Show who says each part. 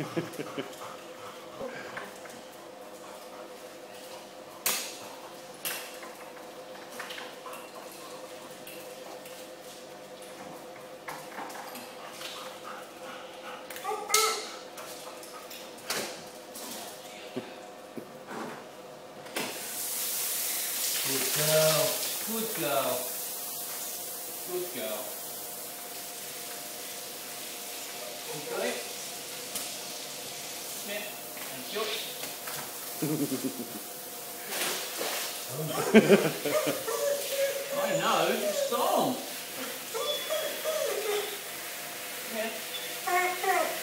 Speaker 1: Good girl. Good girl. Good girl. You I know, it's song. Yeah.